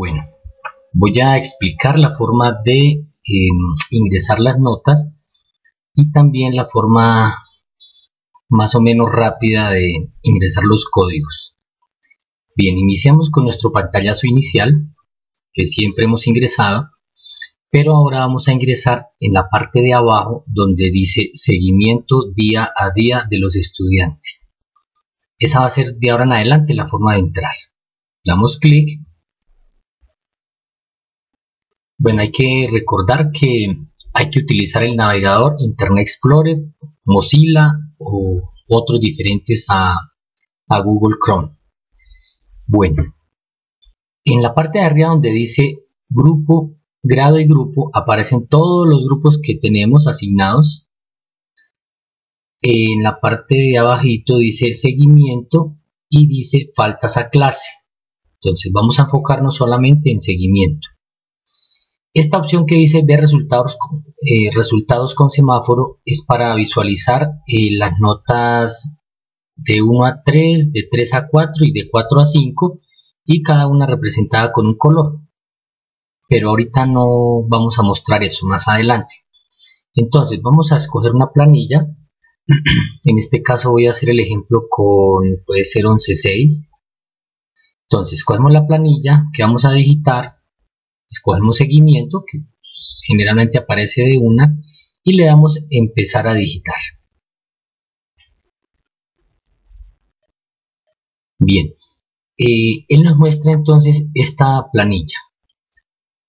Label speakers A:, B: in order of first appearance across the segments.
A: Bueno, voy a explicar la forma de em, ingresar las notas y también la forma más o menos rápida de ingresar los códigos. Bien, iniciamos con nuestro pantallazo inicial que siempre hemos ingresado, pero ahora vamos a ingresar en la parte de abajo donde dice seguimiento día a día de los estudiantes. Esa va a ser de ahora en adelante la forma de entrar. Damos clic. Bueno, hay que recordar que hay que utilizar el navegador Internet Explorer, Mozilla o otros diferentes a, Google Chrome. Bueno, en la parte de arriba donde dice grupo, grado y grupo aparecen todos los grupos que tenemos asignados. En la parte de abajito dice seguimiento y dice faltas a clase. Entonces vamos a enfocarnos solamente en seguimiento. Esta opción que dice ver resultados, eh, resultados con semáforo es para visualizar eh, las notas de 1 a 3, de 3 a 4 y de 4 a 5 y cada una representada con un color. Pero ahorita no vamos a mostrar eso, más adelante. Entonces vamos a escoger una planilla. en este caso voy a hacer el ejemplo con, puede ser 11.6. Entonces cogemos la planilla que vamos a digitar, escogemos seguimiento, que generalmente aparece de una, y le damos empezar a digitar. Bien, eh, él nos muestra entonces esta planilla.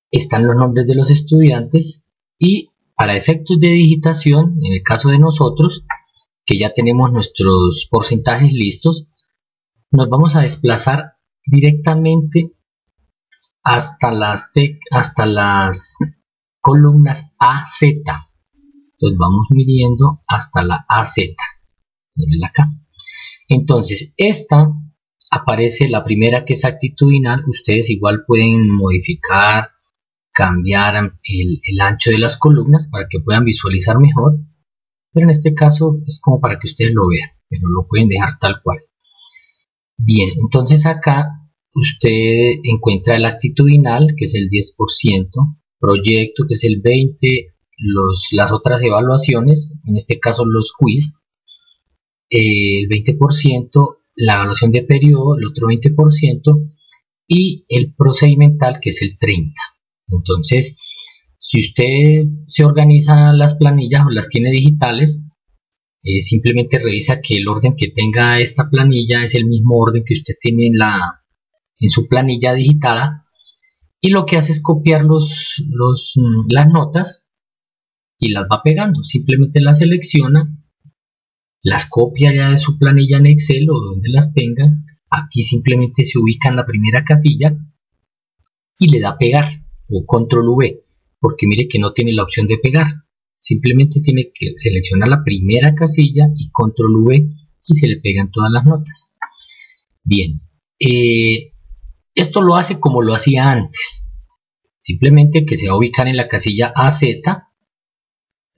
A: Están los nombres de los estudiantes y para efectos de digitación, en el caso de nosotros, que ya tenemos nuestros porcentajes listos, nos vamos a desplazar directamente hasta las, hasta las columnas AZ. Entonces vamos midiendo hasta la AZ. Miren acá. Entonces, esta aparece la primera que es actitudinal, ustedes igual pueden modificar, cambiar el, ancho de las columnas para que puedan visualizar mejor, pero en este caso es como para que ustedes lo vean, pero lo pueden dejar tal cual. Bien, entonces acá usted encuentra el actitudinal, que es el 10%, proyecto, que es el 20%, los, las otras evaluaciones, en este caso los quiz, el 20%, la evaluación de periodo, el otro 20%, y el procedimental, que es el 30%. Entonces, si usted se organiza las planillas o las tiene digitales, eh, simplemente revisa que el orden que tenga esta planilla es el mismo orden que usted tiene en, la, en su planilla digitada y lo que hace es copiar los, mm, las notas y las va pegando. Simplemente las selecciona las copia ya de su planilla en Excel o donde las tenga. Aquí simplemente se ubica en la primera casilla y le da pegar o control V, porque mire que no tiene la opción de pegar. Simplemente tiene que seleccionar la primera casilla y control V y se le pegan todas las notas. Bien, eh, esto lo hace como lo hacía antes. Simplemente que se va a ubicar en la casilla AZ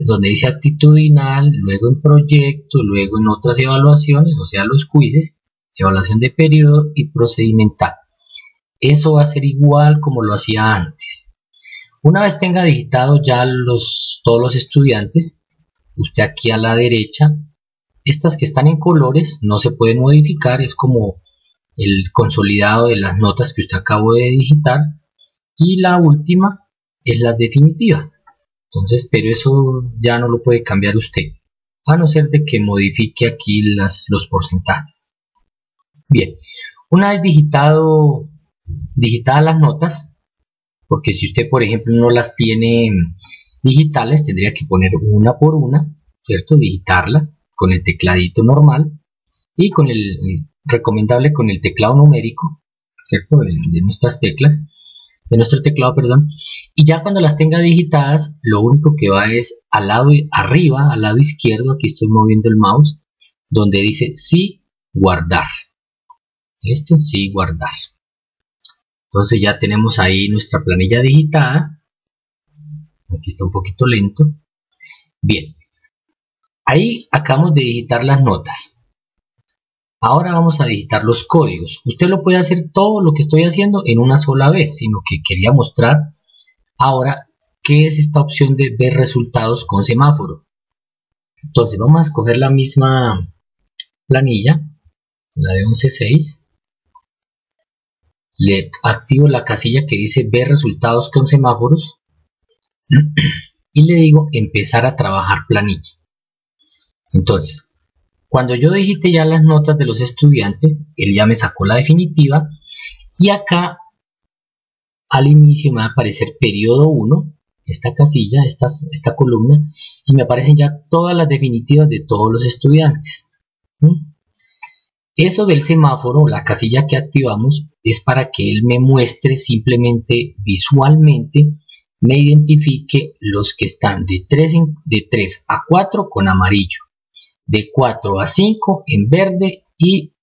A: donde dice actitudinal, luego en proyecto, luego en otras evaluaciones, o sea, los quizzes, evaluación de periodo y procedimental. Eso va a ser igual como lo hacía antes. Una vez tenga digitado ya los, todos los estudiantes, usted aquí a la derecha, estas que están en colores no se pueden modificar, es como el consolidado de las notas que usted acabó de digitar. Y la última es la definitiva. Entonces, pero eso ya no lo puede cambiar usted, a no ser de que modifique aquí las, los porcentajes. Bien, una vez digitado, digitadas las notas, porque si usted, por ejemplo, no las tiene digitales, tendría que poner una por una, ¿cierto? Digitarla con el tecladito normal y con el, recomendable con el teclado numérico, ¿cierto? de nuestras teclas de nuestro teclado, perdón, y ya cuando las tenga digitadas, lo único que va es al lado arriba, al lado izquierdo, aquí estoy moviendo el mouse, donde dice sí guardar. Esto sí guardar. Entonces ya tenemos ahí nuestra planilla digitada. Aquí está un poquito lento. Bien. Ahí acabamos de digitar las notas. Ahora vamos a digitar los códigos. Usted lo puede hacer todo lo que estoy haciendo en una sola vez, sino que quería mostrar ahora qué es esta opción de ver resultados con semáforo. Entonces vamos a escoger la misma planilla, la de 11.6. Le activo la casilla que dice ver resultados con semáforos y le digo empezar a trabajar planilla. Entonces, cuando yo digite ya las notas de los estudiantes, él ya me sacó la definitiva y acá al inicio me va a aparecer periodo 1, esta casilla, esta, esta columna, y me aparecen ya todas las definitivas de todos los estudiantes. Eso del semáforo, la casilla que activamos, es para que él me muestre simplemente visualmente, me identifique los que están de 3, de 3 a 4 con amarillo de 4 a 5 en verde y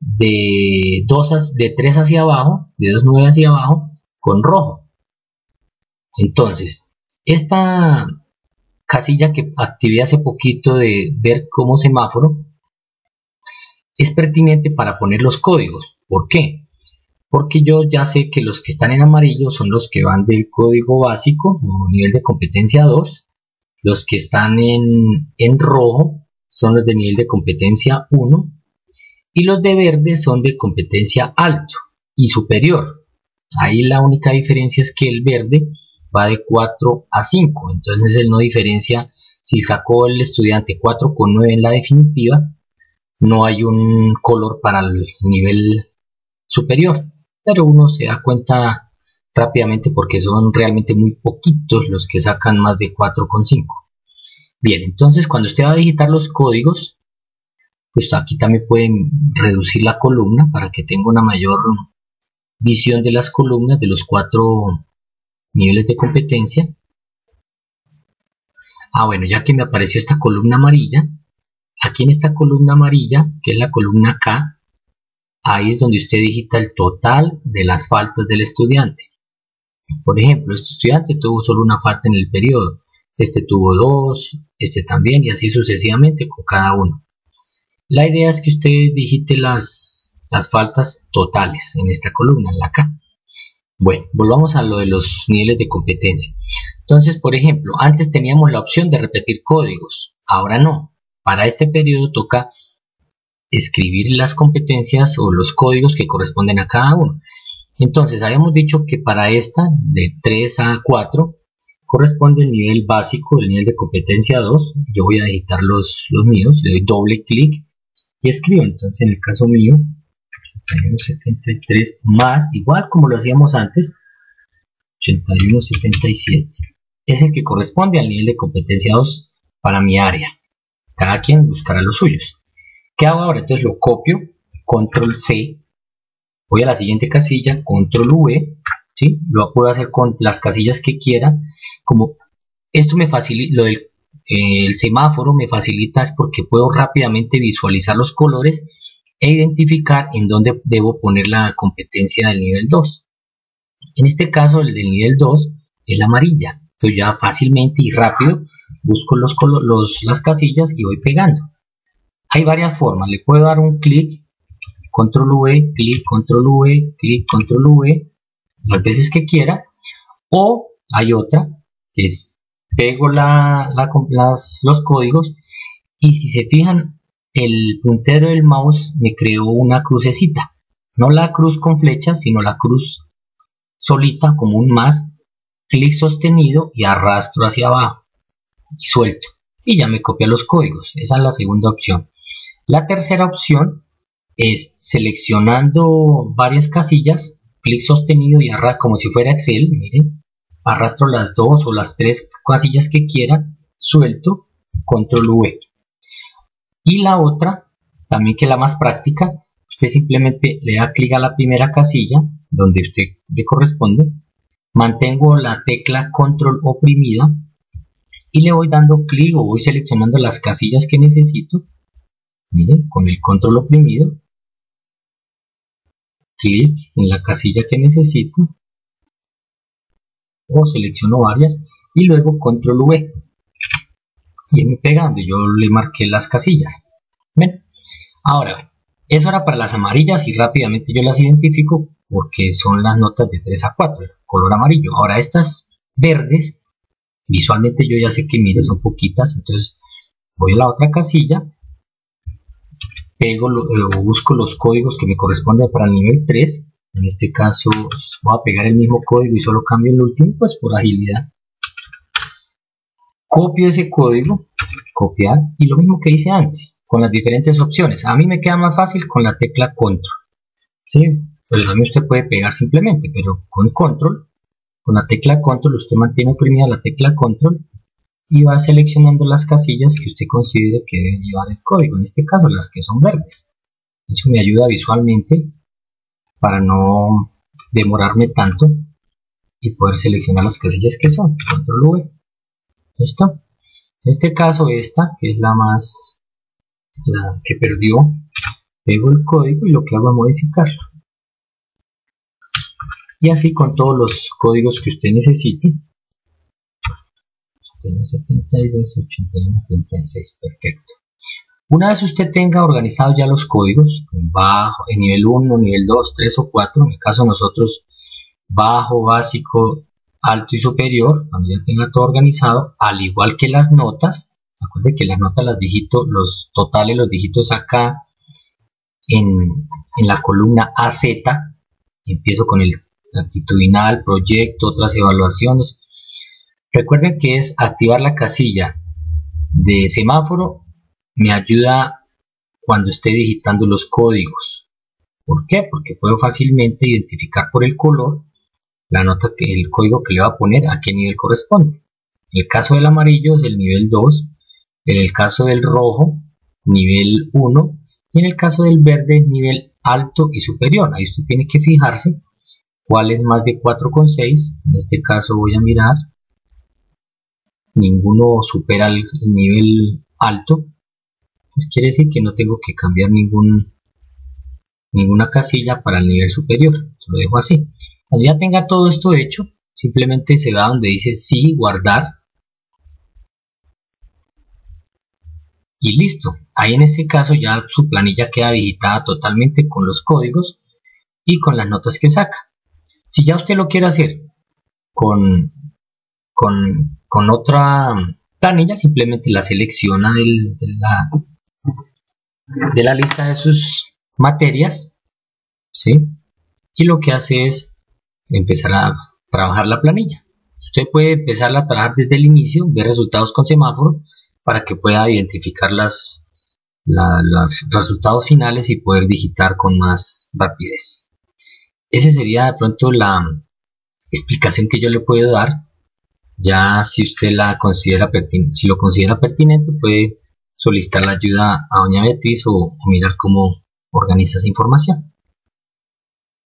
A: de, 2 de 3 hacia abajo, de 2 9 hacia abajo con rojo. Entonces, esta casilla que activé hace poquito de ver como semáforo es pertinente para poner los códigos. ¿Por qué? Porque yo ya sé que los que están en amarillo son los que van del código básico o nivel de competencia 2. Los que están en, en rojo son los de nivel de competencia 1 y los de verde son de competencia alto y superior. Ahí la única diferencia es que el verde va de 4 a 5, entonces él no diferencia si sacó el estudiante 4,9 en la definitiva, no hay un color para el nivel superior, pero uno se da cuenta rápidamente porque son realmente muy poquitos los que sacan más de 4,5. Bien, entonces cuando usted va a digitar los códigos, pues aquí también pueden reducir la columna para que tenga una mayor visión de las columnas de los cuatro niveles de competencia. Ah, bueno, ya que me apareció esta columna amarilla, aquí en esta columna amarilla, que es la columna K, ahí es donde usted digita el total de las faltas del estudiante. Por ejemplo, este estudiante tuvo solo una falta en el periodo este tuvo dos, este también y así sucesivamente con cada uno. La idea es que usted digite las, las faltas totales en esta columna, en la K. Bueno, volvamos a lo de los niveles de competencia. Entonces, por ejemplo, antes teníamos la opción de repetir códigos, ahora no. Para este periodo toca escribir las competencias o los códigos que corresponden a cada uno. Entonces, habíamos dicho que para esta, de 3 a 4, corresponde el nivel básico, el nivel de competencia 2. Yo voy a los, los míos, le doy doble clic y escribo. Entonces, en el caso mío, 8173 más, igual como lo hacíamos antes, 8177. Es el que corresponde al nivel de competencia 2 para mi área. Cada quien buscará los suyos. ¿Qué hago ahora? Entonces lo copio, control C, voy a la siguiente casilla, control V, lo puedo hacer con las casillas que quiera. Como esto me facilita, lo del el semáforo me facilita es porque puedo rápidamente visualizar los colores e identificar en dónde debo poner la competencia del nivel 2. En este caso, el del nivel 2 es la amarilla. Entonces ya fácilmente y rápido busco los, los, las casillas y voy pegando. Hay varias formas. Le puedo dar un clic, control V, clic, control V, clic, control V las veces que quiera o hay otra que es pego la, los códigos y si se fijan el puntero del mouse me creó una crucecita. No la cruz con flechas sino la cruz solita como un más clic sostenido y arrastro hacia abajo y suelto y ya me copia los códigos. Esa es la segunda opción. La tercera opción es seleccionando varias casillas clic sostenido y arrastro como si fuera Excel, miren, arrastro las dos o las tres casillas que quiera, suelto, control V. Y la otra, también que es la más práctica, usted simplemente le da clic a la primera casilla, donde usted le corresponde, mantengo la tecla control oprimida y le voy dando clic o voy seleccionando las casillas que necesito, miren, con el control oprimido, clic en la casilla que necesito o selecciono varias y luego control V y pegando yo le marqué las casillas ¿Ven? ahora Eso era para las amarillas y rápidamente yo las identifico porque son las notas de 3 a 4, color amarillo. Ahora estas verdes, visualmente yo ya sé que mire son poquitas, entonces voy a la otra casilla, pego, eh, busco los códigos que me corresponden para el nivel 3, en este caso voy a pegar el mismo código y solo cambio el último, pues por agilidad. Copio ese código, copiar, y lo mismo que hice antes, con las diferentes opciones. A mí me queda más fácil con la tecla control. ¿sí? Pues también usted puede pegar simplemente, pero con control, con la tecla control, usted mantiene oprimida la tecla control y va seleccionando las casillas que usted considere que deben llevar el código, en este caso las que son verdes. Eso me ayuda visualmente para no demorarme tanto y poder seleccionar las casillas que son. Control V. ¿Listo? En este caso esta, que es la más, la que perdió, pego el código y lo que hago es modificarlo y así con todos los códigos que usted necesite 72, 81, 76, perfecto una vez usted tenga organizado ya los códigos bajo, en nivel 1, nivel 2, 3 o 4 en el caso nosotros bajo, básico, alto y superior cuando ya tenga todo organizado al igual que las notas acuerde que las notas las dígitos, los totales, los dígitos acá en, en la columna AZ empiezo con el actitudinal, proyecto, otras evaluaciones. Recuerden que es activar la casilla de semáforo, me ayuda cuando esté digitando los códigos. ¿Por qué? Porque puedo fácilmente identificar por el color la nota que el código que le va a poner a qué nivel corresponde. En el caso del amarillo es el nivel 2, en el caso del rojo nivel 1 y en el caso del verde nivel alto y superior. Ahí usted tiene que fijarse ¿Cuál es más de 4,6? En este caso voy a mirar. Ninguno supera el nivel alto. Quiere decir que no tengo que cambiar ningún, ninguna casilla para el nivel superior. Lo dejo así. Cuando ya tenga todo esto hecho, simplemente se va donde dice sí, guardar. Y listo. Ahí en este caso ya su planilla queda digitada totalmente con los códigos y con las notas que saca. Si ya usted lo quiere hacer con, con, otra planilla, simplemente la selecciona de, la, de la lista de sus materias, ¿sí? Y lo que hace es empezar a trabajar la planilla. Usted puede empezar a trabajar desde el inicio, ver resultados con semáforo, para que pueda identificar las, los resultados finales y poder digitar con más rapidez. Esa sería de pronto la explicación que yo le puedo dar. Ya si usted la considera si lo considera pertinente, puede solicitar la ayuda a doña Beatriz o mirar cómo organiza esa información.